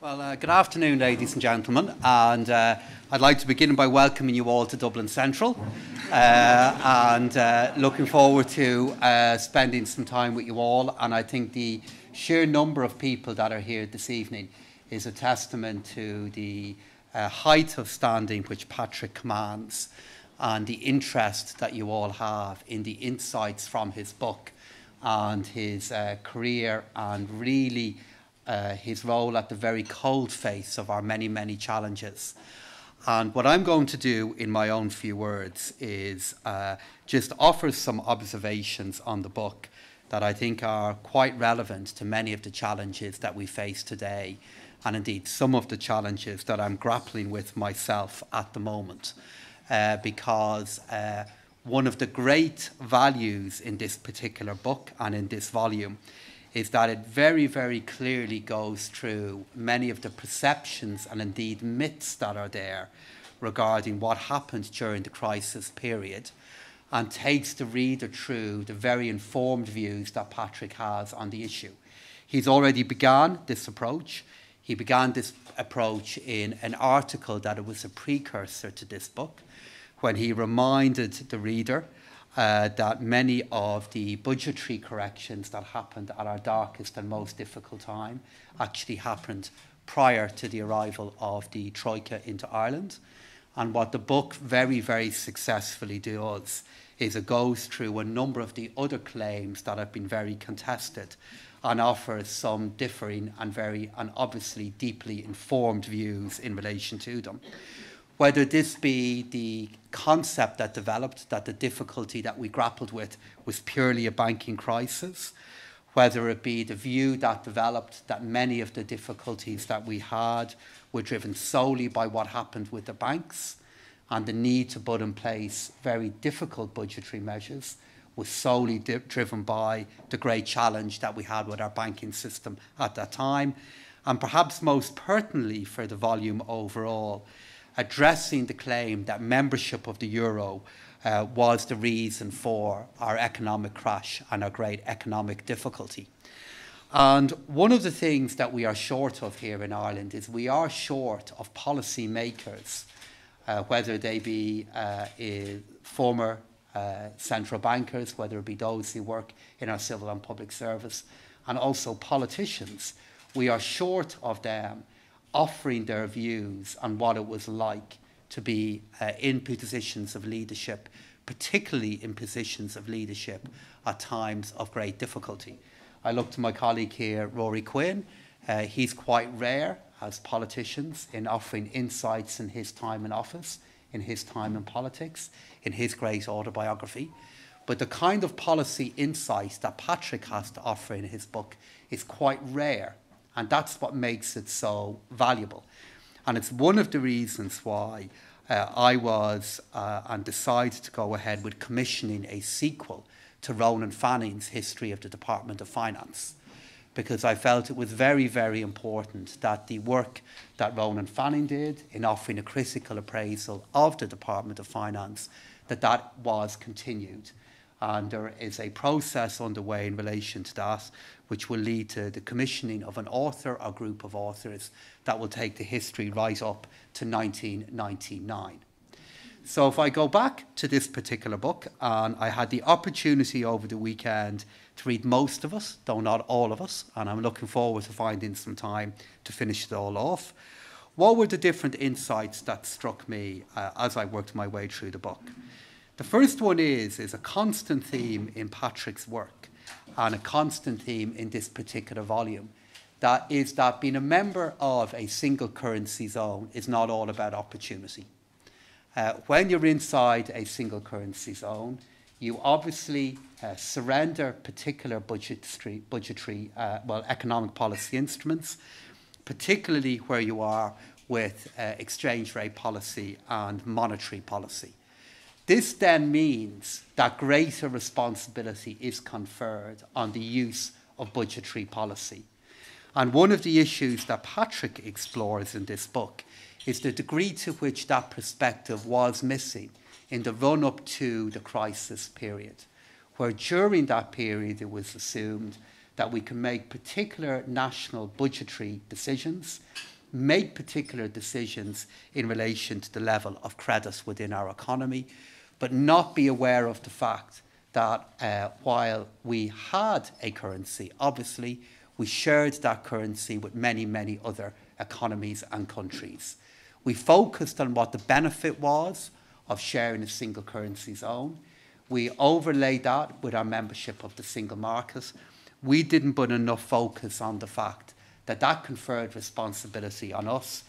Well, uh, good afternoon, ladies and gentlemen, and uh, I'd like to begin by welcoming you all to Dublin Central, uh, and uh, looking forward to uh, spending some time with you all. And I think the sheer number of people that are here this evening is a testament to the uh, height of standing which Patrick commands, and the interest that you all have in the insights from his book and his career, and really uh, his role at the very cold face of our many, many challenges. And what I'm going to do in my own few words is uh, just offer some observations on the book that I think are quite relevant to many of the challenges that we face today, and indeed some of the challenges that I'm grappling with myself at the moment. Uh, because uh, one of the great values in this particular book and in this volume is that it very, very clearly goes through many of the perceptions and indeed myths that are there regarding what happened during the crisis period and takes the reader through the very informed views that Patrick has on the issue. He's already begun this approach. He began this approach in an article that it was a precursor to this book when he reminded the reader uh, that many of the budgetary corrections that happened at our darkest and most difficult time actually happened prior to the arrival of the Troika into Ireland. And what the book very, very successfully does is it goes through a number of the other claims that have been very contested and offers some differing and very and obviously deeply informed views in relation to them whether this be the concept that developed that the difficulty that we grappled with was purely a banking crisis, whether it be the view that developed that many of the difficulties that we had were driven solely by what happened with the banks and the need to put in place very difficult budgetary measures was solely driven by the great challenge that we had with our banking system at that time. And perhaps most pertinently for the volume overall, addressing the claim that membership of the euro uh, was the reason for our economic crash and our great economic difficulty. And one of the things that we are short of here in Ireland is we are short of policy makers, uh, whether they be uh, former uh, central bankers, whether it be those who work in our civil and public service, and also politicians. We are short of them offering their views on what it was like to be uh, in positions of leadership, particularly in positions of leadership at times of great difficulty. I look to my colleague here, Ruairí Quinn. Uh, he's quite rare as politicians in offering insights in his time in office, in his time in politics, in his great autobiography. But the kind of policy insights that Patrick has to offer in his book is quite rare and that's what makes it so valuable. And it's one of the reasons why uh, I was uh, and decided to go ahead with commissioning a sequel to Ronan Fanning's History of the Department of Finance. Because I felt it was very, very important that the work that Ronan Fanning did in offering a critical appraisal of the Department of Finance, that that was continued. And there is a process underway in relation to that, which will lead to the commissioning of an author or group of authors that will take the history right up to 1999. So if I go back to this particular book, and I had the opportunity over the weekend to read most of us, though not all of us, and I'm looking forward to finding some time to finish it all off. What were the different insights that struck me uh, as I worked my way through the book? The first one is, is a constant theme in Patrick's work and a constant theme in this particular volume. That is that being a member of a single currency zone is not all about opportunity. Uh, when you're inside a single currency zone, you obviously uh, surrender particular budgetary, budgetary uh, well, economic policy instruments, particularly where you are with uh, exchange rate policy and monetary policy. This then means that greater responsibility is conferred on the use of budgetary policy. And one of the issues that Patrick explores in this book is the degree to which that perspective was missing in the run up to the crisis period, where during that period it was assumed that we can make particular national budgetary decisions, make particular decisions in relation to the level of credit within our economy, but not be aware of the fact that uh, while we had a currency, obviously we shared that currency with many, many other economies and countries. We focused on what the benefit was of sharing a single currency zone. We overlaid that with our membership of the single market. We didn't put enough focus on the fact that that conferred responsibility on us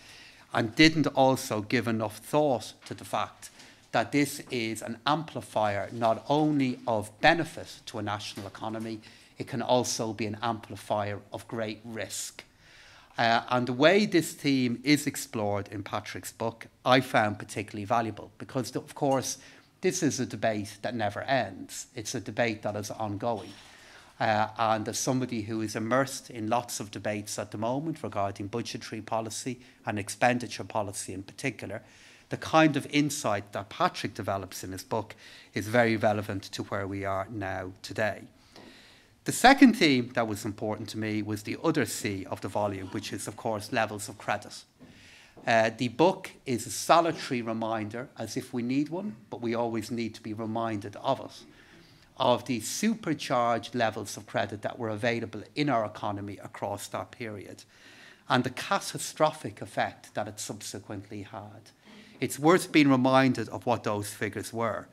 and didn't also give enough thought to the fact that this is an amplifier not only of benefit to a national economy, it can also be an amplifier of great risk. Uh, and the way this theme is explored in Patrick's book, I found particularly valuable because, of course, this is a debate that never ends. It's a debate that is ongoing. Uh, and as somebody who is immersed in lots of debates at the moment regarding budgetary policy and expenditure policy in particular, the kind of insight that Patrick develops in his book is very relevant to where we are now today. The second theme that was important to me was the other C of the volume, which is, of course, levels of credit. Uh, the book is a solitary reminder, as if we need one, but we always need to be reminded of it, of the supercharged levels of credit that were available in our economy across that period and the catastrophic effect that it subsequently had. It's worth being reminded of what those figures were.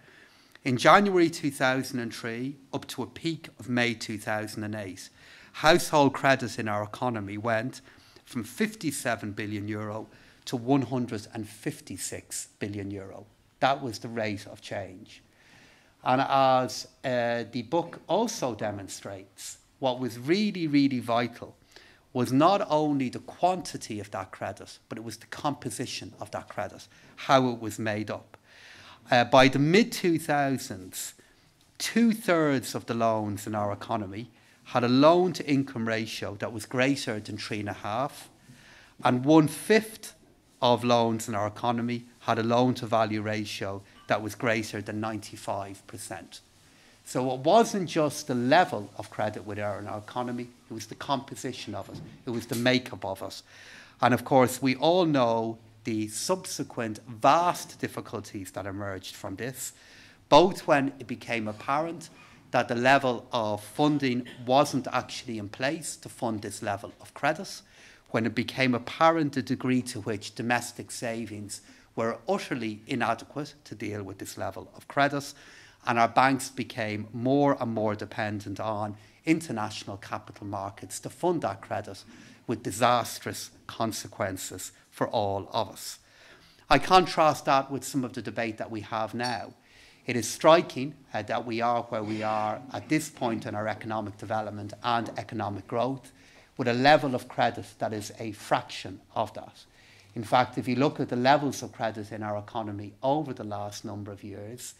In January 2003, up to a peak of May 2008, household credit in our economy went from 57 billion euro to 156 billion euro. That was the rate of change. And as uh, the book also demonstrates, what was really, really vital was not only the quantity of that credit, but it was the composition of that credit, how it was made up uh, by the mid 2000s, two thirds of the loans in our economy had a loan to income ratio that was greater than three and a half, and one fifth of loans in our economy had a loan to value ratio that was greater than 95%. So it wasn't just the level of credit within our economy, it was the composition of it, it was the makeup of it. And of course, we all know the subsequent vast difficulties that emerged from this, both when it became apparent that the level of funding wasn't actually in place to fund this level of credit, when it became apparent the degree to which domestic savings were utterly inadequate to deal with this level of credit, and our banks became more and more dependent on international capital markets to fund that credit with disastrous consequences for all of us. I contrast that with some of the debate that we have now. It is striking uh, that we are where we are at this point in our economic development and economic growth with a level of credit that is a fraction of that. In fact, if you look at the levels of credit in our economy over the last number of years,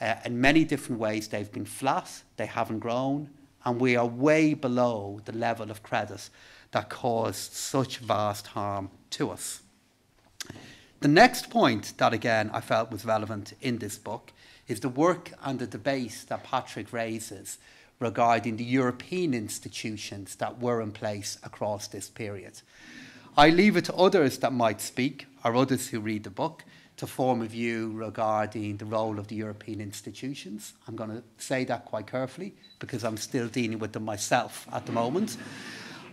uh, in many different ways, they've been flat, they haven't grown, and we are way below the level of credit that caused such vast harm to us. The next point that, again, I felt was relevant in this book is the work and the debate that Patrick raises regarding the European institutions that were in place across this period. I leave it to others that might speak, or others who read the book, to form a view regarding the role of the European institutions. I'm going to say that quite carefully because I'm still dealing with them myself at the moment.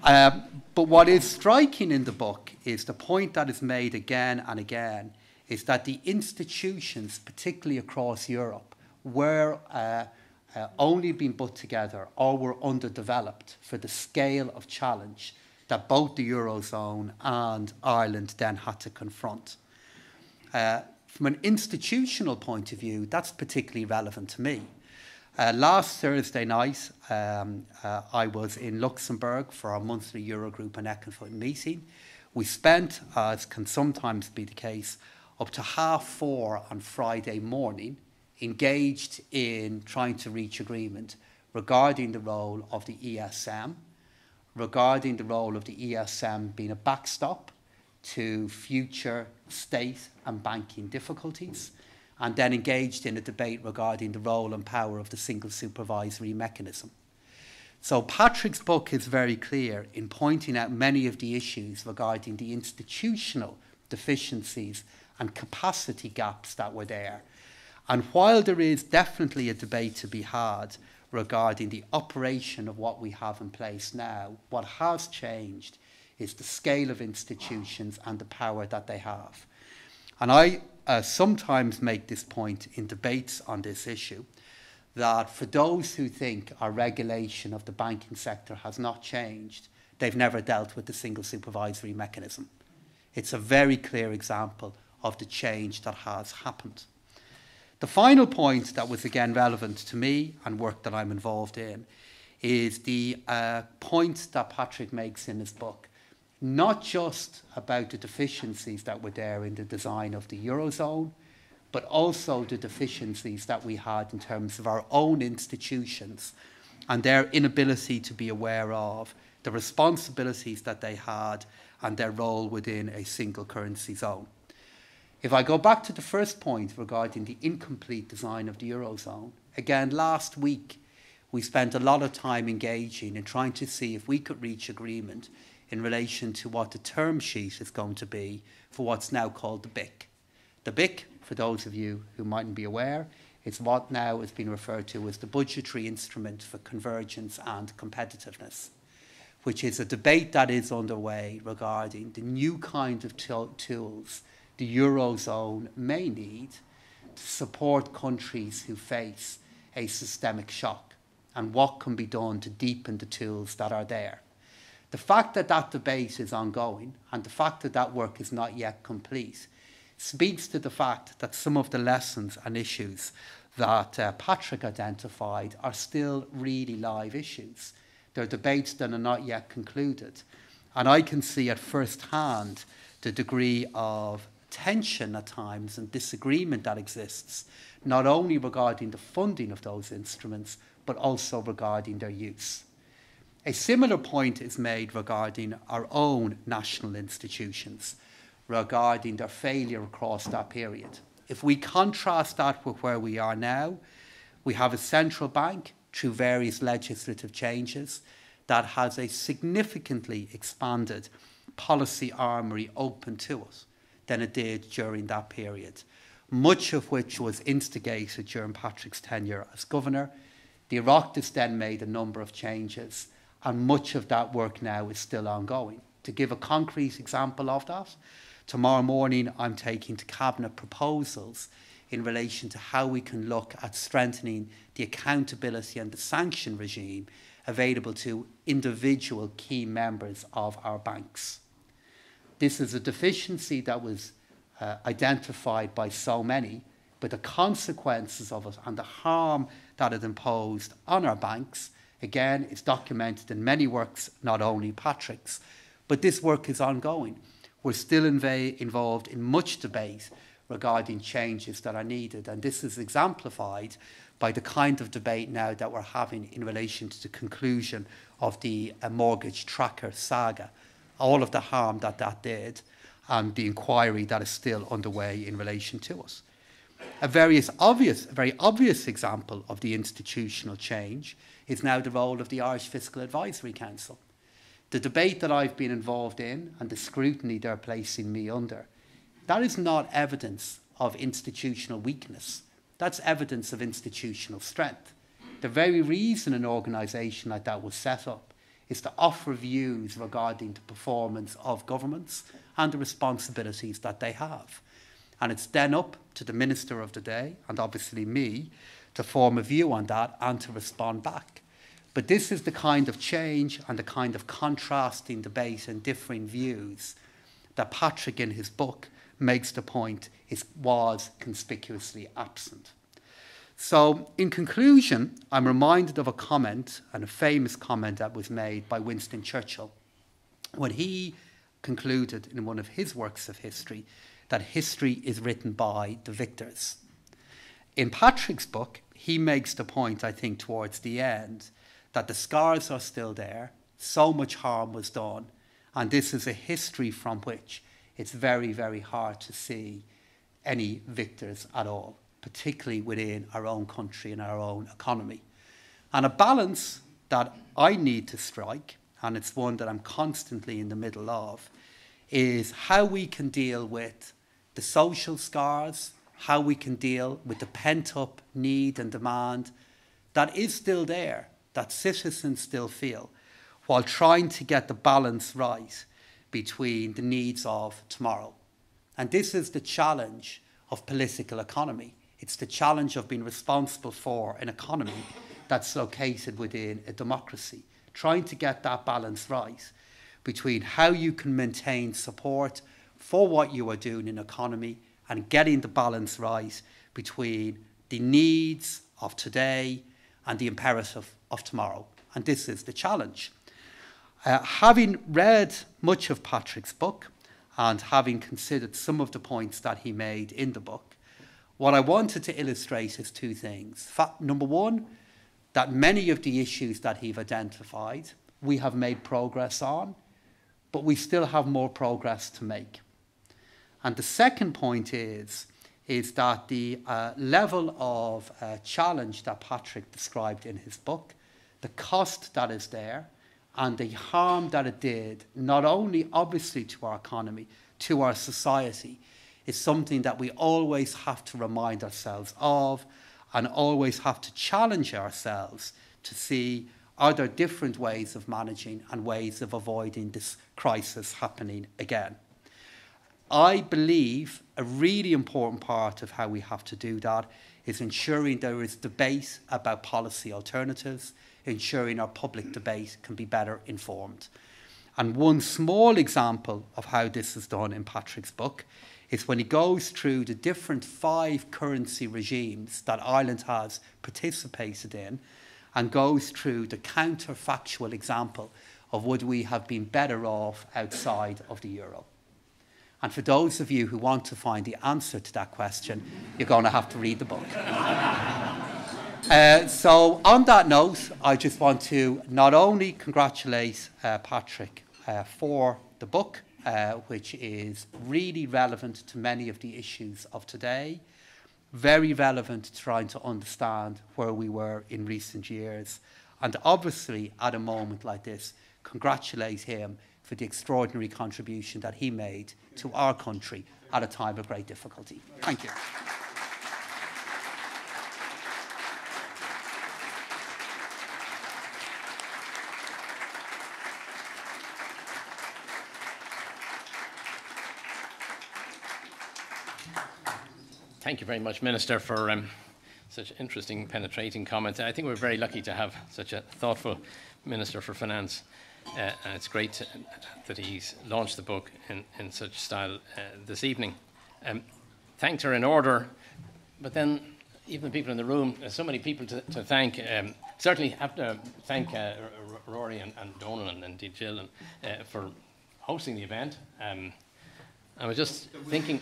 Um, but what is striking in the book is the point that is made again and again is that the institutions, particularly across Europe, were uh, uh, only being put together or were underdeveloped for the scale of challenge that both the Eurozone and Ireland then had to confront. Uh, from an institutional point of view, that's particularly relevant to me uh, last Thursday night, um, uh, I was in Luxembourg for our monthly Eurogroup and ECOFIN meeting. We spent, as can sometimes be the case, up to half four on Friday morning engaged in trying to reach agreement regarding the role of the ESM, regarding the role of the ESM being a backstop to future state and banking difficulties and then engaged in a debate regarding the role and power of the single supervisory mechanism. So Patrick's book is very clear in pointing out many of the issues regarding the institutional deficiencies and capacity gaps that were there. And while there is definitely a debate to be had regarding the operation of what we have in place now, what has changed is the scale of institutions and the power that they have. And I uh, sometimes make this point in debates on this issue that for those who think our regulation of the banking sector has not changed, they've never dealt with the single supervisory mechanism. It's a very clear example of the change that has happened. The final point that was again relevant to me and work that I'm involved in is the uh, point that Patrick makes in his book, not just about the deficiencies that were there in the design of the Eurozone, but also the deficiencies that we had in terms of our own institutions and their inability to be aware of the responsibilities that they had and their role within a single currency zone. If I go back to the first point regarding the incomplete design of the Eurozone, again, last week we spent a lot of time engaging and trying to see if we could reach agreement in relation to what the term sheet is going to be for what's now called the BIC. The BIC, for those of you who mightn't be aware, is what now is being referred to as the Budgetary Instrument for Convergence and Competitiveness, which is a debate that is underway regarding the new kind of tools the Eurozone may need to support countries who face a systemic shock and what can be done to deepen the tools that are there. The fact that that debate is ongoing and the fact that that work is not yet complete speaks to the fact that some of the lessons and issues that uh, Patrick identified are still really live issues. They're debates that are not yet concluded. And I can see at first hand the degree of tension at times and disagreement that exists, not only regarding the funding of those instruments, but also regarding their use. A similar point is made regarding our own national institutions, regarding their failure across that period. If we contrast that with where we are now, we have a central bank through various legislative changes that has a significantly expanded policy armoury open to us than it did during that period, much of which was instigated during Patrick's tenure as governor. The Oireachtas then made a number of changes, and much of that work now is still ongoing. To give a concrete example of that, tomorrow morning I'm taking to Cabinet proposals in relation to how we can look at strengthening the accountability and the sanction regime available to individual key members of our banks. This is a deficiency that was uh, identified by so many, but the consequences of it and the harm that it imposed on our banks, again, is documented in many works, not only Patrick's, but this work is ongoing. We're still inv- involved in much debate regarding changes that are needed, and this is exemplified by the kind of debate now that we're having in relation to the conclusion of the uh, mortgage tracker saga all of the harm that that did and the inquiry that is still underway in relation to us. A very obvious, very obvious example of the institutional change is now the role of the Irish Fiscal Advisory Council. The debate that I've been involved in and the scrutiny they're placing me under, that is not evidence of institutional weakness. That's evidence of institutional strength. The very reason an organisation like that was set up is to offer views regarding the performance of governments and the responsibilities that they have. And it's then up to the Minister of the day, and obviously me, to form a view on that and to respond back. But this is the kind of change and the kind of contrasting debate and differing views that Patrick, in his book, makes the point is, was conspicuously absent. So, in conclusion, I'm reminded of a comment, and a famous comment that was made by Winston Churchill, when he concluded in one of his works of history that history is written by the victors. In Patrick's book, he makes the point, I think, towards the end, that the scars are still there, so much harm was done, and this is a history from which it's very, very hard to see any victors at all particularly within our own country and our own economy. And a balance that I need to strike, and it's one that I'm constantly in the middle of, is how we can deal with the social scars, how we can deal with the pent up need and demand that is still there, that citizens still feel, while trying to get the balance right between the needs of tomorrow. And this is the challenge of political economy. It's the challenge of being responsible for an economy that's located within a democracy, trying to get that balance right between how you can maintain support for what you are doing in economy and getting the balance right between the needs of today and the imperative of tomorrow. And this is the challenge. Uh, having read much of Patrick's book and having considered some of the points that he made in the book, what I wanted to illustrate is two things. Fact, number one, that many of the issues that he've identified we have made progress on, but we still have more progress to make. And the second point is, is that the uh, level of uh, challenge that Patrick described in his book, the cost that is there, and the harm that it did, not only obviously to our economy, to our society, is something that we always have to remind ourselves of and always have to challenge ourselves to see are there different ways of managing and ways of avoiding this crisis happening again. I believe a really important part of how we have to do that is ensuring there is debate about policy alternatives, ensuring our public debate can be better informed. And one small example of how this is done in Patrick's book is when he goes through the different five currency regimes that Ireland has participated in and goes through the counterfactual example of would we have been better off outside of the euro. And for those of you who want to find the answer to that question, you're going to have to read the book. uh, so, on that note, I just want to not only congratulate uh, Patrick uh, for the book, uh, which is really relevant to many of the issues of today, very relevant to trying to understand where we were in recent years, and obviously, at a moment like this, congratulate him for the extraordinary contribution that he made to our country at a time of great difficulty. Thank you. Thank you very much, Minister, for um, such interesting, penetrating comments. I think we're very lucky to have such a thoughtful Minister for Finance. Uh, and it's great to, that he's launched the book in, in such style uh, this evening. Um, thanks are in order, but then even the people in the room, there's so many people to, to thank. Um, certainly have to thank uh, Rory and, and Donal and indeed Jill and, uh, for hosting the event. Um, I was just thinking.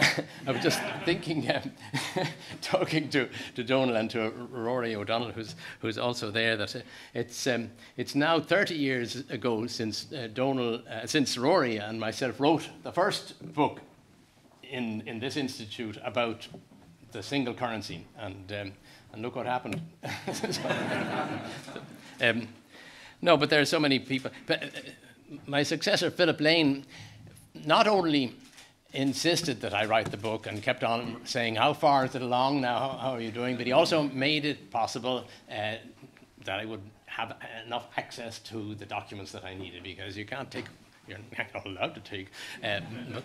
I was just thinking, um, talking to, to Donal and to Rory O'Donnell, who's, who's also there, that it's, um, it's now 30 years ago since uh, Donal, uh, since Rory and myself wrote the first book in, in this institute about the single currency. And, um, and look what happened. um, no, but there are so many people. But, uh, my successor, Philip Lane, not only insisted that I write the book and kept on saying, How far is it along now? How, are you doing? But he also made it possible uh, that I would have enough access to the documents that I needed because you can't take. You're not allowed to take, uh, but,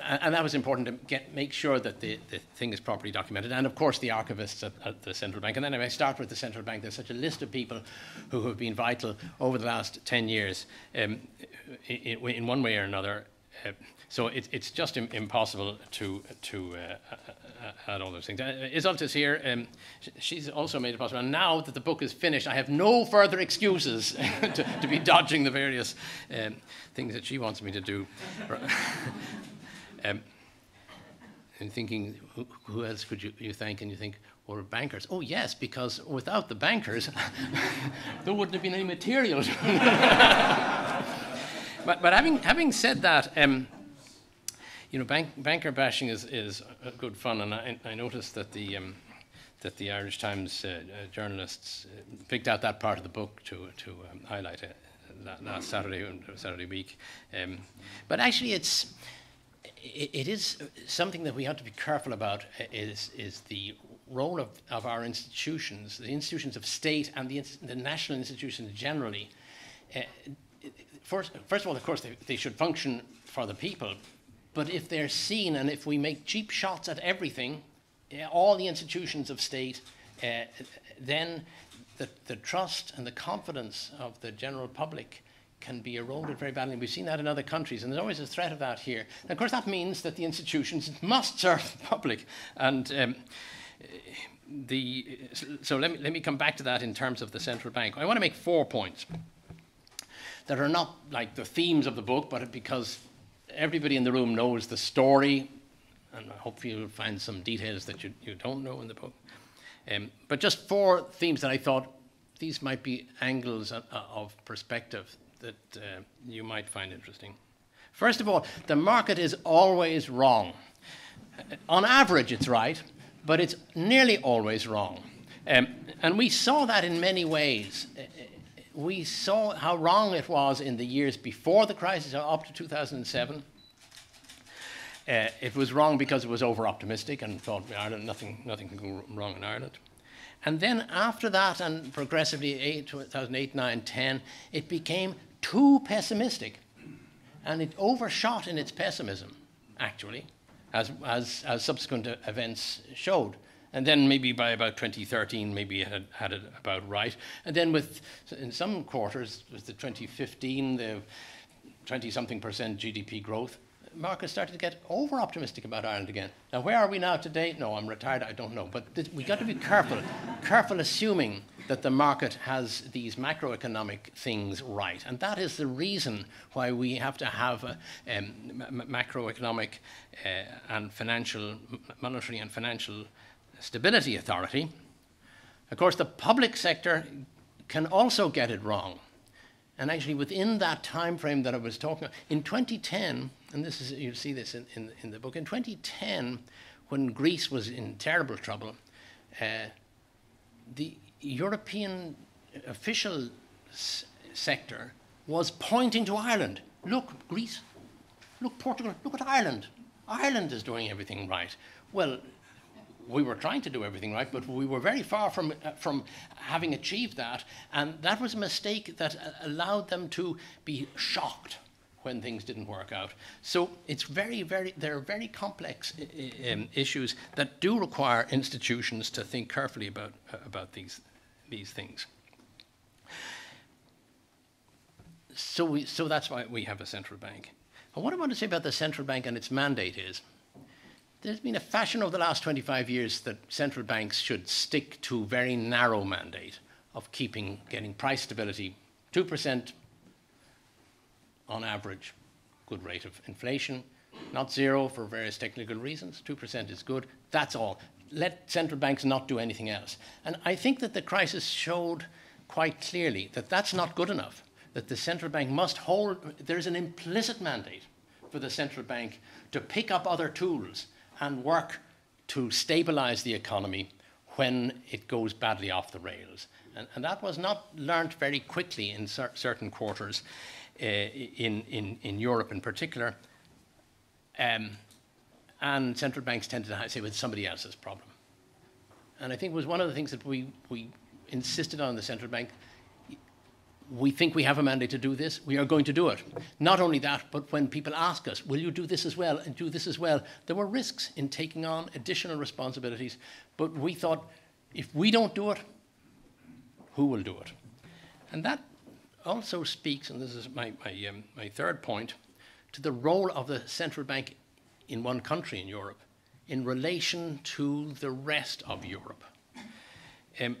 and that was important to get make sure that the, the thing is properly documented. And of course, the archivists at, at the central bank. And then I start with the central bank, there's such a list of people who have been vital over the last ten years, um, in, in, one way or another. Uh, so it, it's just Im- impossible to to uh, uh, uh add all those things. Uh, is here. Um, she's also made it possible. And now that the book is finished, I have no further excuses to, to, be dodging the various um, things that she wants me to do. um, and thinking, who, who, else could you, you thank? And you think, well, bankers. Oh, yes, because without the bankers, there wouldn't have been any material. but, but having, having said that, um, you know, bank, banker bashing is, is good fun, and I, I noticed that the, um, that the Irish Times uh, uh, journalists uh, picked out that part of the book to, to um, highlight it last Saturday Saturday week. Um, but actually, it's it, it is something that we have to be careful about. Is is the role of, of our institutions, the institutions of state and the, the national institutions generally. Uh, first, first of all, of course, they, they should function for the people. But if they're seen and if we make cheap shots at everything, uh, all the institutions of state, uh, then the, the trust and the confidence of the general public can be eroded very badly. We've seen that in other countries, and there's always a threat of that here. And of course, that means that the institutions must serve the public. And um, the, so let me, let me come back to that in terms of the central bank. I want to make four points that are not like the themes of the book, but because everybody in the room knows the story, and hopefully you'll find some details that you, you don't know in the book. Um, but just four themes that I thought these might be angles of, of perspective that uh, you might find interesting. First of all, the market is always wrong. On average, it's right, but it's nearly always wrong. Um, and we saw that in many ways. Uh, we saw how wrong it was in the years before the crisis, up to 2007. Uh, it was wrong because it was over optimistic and thought Ireland, nothing, nothing can go wrong in Ireland. And then after that, and progressively 8, 2008, 9, 10, it became too pessimistic. And it overshot in its pessimism, actually, as, as, as subsequent events showed. And then maybe by about 2013, maybe it had, had it about right. And then with, in some quarters, with the 2015, the 20 something percent GDP growth, markets started to get over optimistic about Ireland again. Now, where are we now today? No, I'm retired, I don't know. But th- we got to be careful, careful assuming that the market has these macroeconomic things right. And that is the reason why we have to have a um, macroeconomic uh, and financial, monetary and financial stability authority. Of course, the public sector can also get it wrong. And actually, within that time frame that I was talking about, in 2010, and this is you'll see this in, in, in the book, in 2010, when Greece was in terrible trouble, uh, the European official s- sector was pointing to Ireland. Look, Greece. Look, Portugal. Look at Ireland. Ireland is doing everything right. Well, we were trying to do everything right, but we were very far from, uh, from having achieved that. And that was a mistake that uh, allowed them to be shocked when things didn't work out. So it's very, very, there are very complex um, issues that do require institutions to think carefully about, uh, about these, these things. So, we, so that's why we have a central bank. And what I want to say about the central bank and its mandate is there's been a fashion over the last 25 years that central banks should stick to very narrow mandate of keeping getting price stability 2% on average good rate of inflation not zero for various technical reasons 2% is good that's all. Let central banks not do anything else. And i think that the crisis showed quite clearly that that's not good enough that the central bank must hold there's an implicit mandate for the central bank to pick up other tools and work to stabilize the economy when it goes badly off the rails. And, and that was not learnt very quickly in cer- certain quarters uh, in, in, in Europe in particular. Um, and central banks tended to say, well, it's somebody else's problem. And I think it was one of the things that we, we insisted on the central bank we think we have a mandate to do this, we are going to do it. Not only that, but when people ask us, will you do this as well and do this as well, there were risks in taking on additional responsibilities. But we thought, if we don't do it, who will do it? And that also speaks, and this is my, my, um, my third point, to the role of the central bank in one country in Europe in relation to the rest of Europe. Um,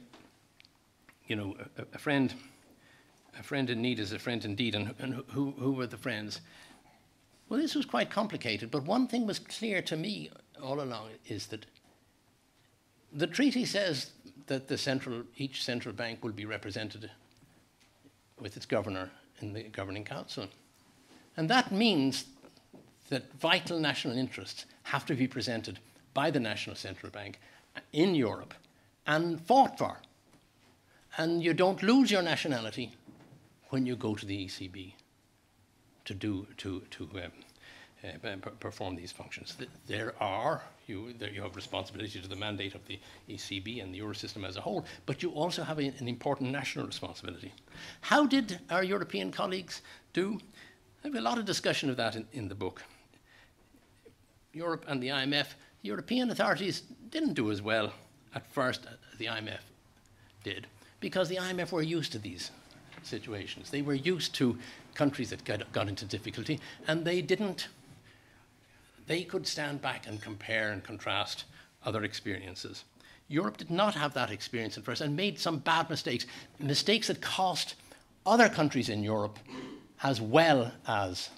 you know, a, a friend a friend in need is a friend indeed. And, and who, who were the friends? Well, this was quite complicated, but one thing was clear to me all along is that the treaty says that the central, each central bank will be represented with its governor in the governing council. And that means that vital national interests have to be presented by the national central bank in Europe and fought for. And you don't lose your nationality when you go to the ECB to do to to um, uh, perform these functions. There are you there you have responsibility to the mandate of the ECB and the Eurosystem as a whole, but you also have a, an important national responsibility. How did our European colleagues do? I have a lot of discussion of that in, in the book. Europe and the IMF, the European authorities didn't do as well at first as the IMF did, because the IMF were used to these situations. They were used to countries that got, got into difficulty, and they didn't, they could stand back and compare and contrast other experiences. Europe did not have that experience at first and made some bad mistakes, mistakes that cost other countries in Europe as well as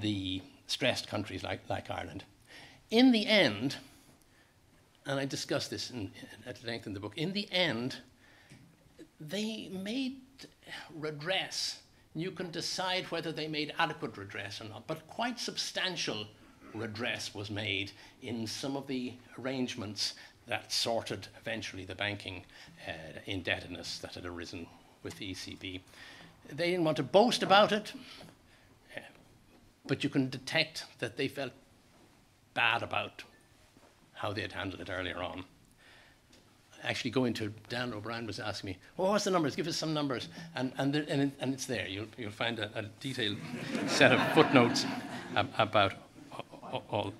the stressed countries like, like Ireland. In the end, and I discuss this in, at length in the book, in the end, they made redress. You can decide whether they made adequate redress or not, but quite substantial redress was made in some of the arrangements that sorted eventually the banking uh, indebtedness that had arisen with the ECB. They didn't want to boast about it, but you can detect that they felt bad about how they had handled it earlier on. Actually, going to Dan O'Brien was asking me, well, what's the numbers? Give us some numbers. And, and, there, and, and it's there. You'll, you'll find a, a detailed set of footnotes ab- about all, all,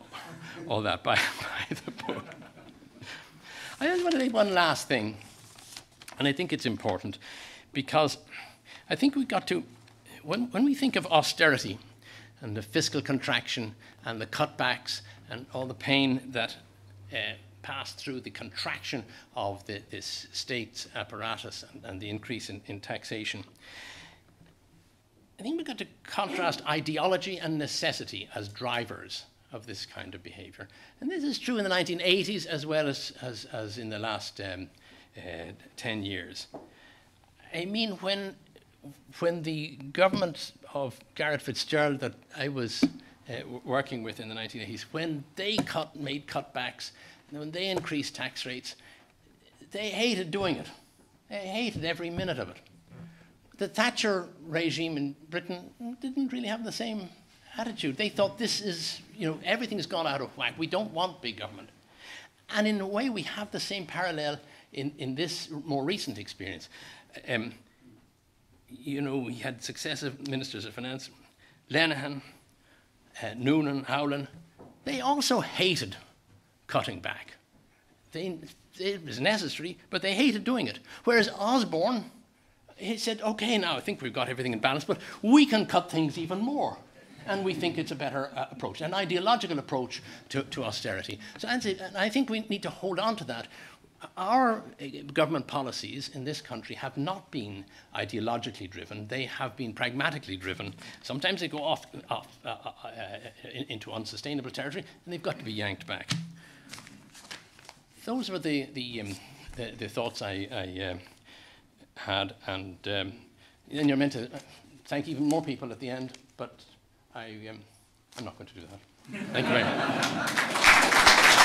all that by, by the book. I just want to say one last thing, and I think it's important because I think we've got to, when, when we think of austerity and the fiscal contraction and the cutbacks and all the pain that uh, passed through the contraction of the, this state apparatus and, and the increase in, in taxation, I think we've got to contrast ideology and necessity as drivers of this kind of behavior. And this is true in the 1980s as well as, as, as in the last um, uh, 10 years. I mean, when when the government of Garret FitzGerald that I was uh, working with in the 1980s, when they cut, made cutbacks, when they increased tax rates, they hated doing it. They hated every minute of it. The Thatcher regime in Britain didn't really have the same attitude. They thought this is, you know, everything's gone out of whack. We don't want big government. And in a way, we have the same parallel in, in this more recent experience. Um, you know, we had successive ministers of finance, Lenihan, uh, Noonan, Howlin. They also hated cutting back. They, it was necessary, but they hated doing it. Whereas Osborne, he said, okay, now I think we've got everything in balance, but we can cut things even more. And we think it's a better uh, approach, an ideological approach to, to austerity. So I think we need to hold on to that our uh, government policies in this country have not been ideologically driven, they have been pragmatically driven. Sometimes they go off, off uh, uh, uh, into unsustainable territory and they've got to be yanked back. Those were the, the, um, the, the, thoughts I, I uh, had, and um, then you're meant to thank even more people at the end, but I, um, I'm not going to do that. Thank you very much.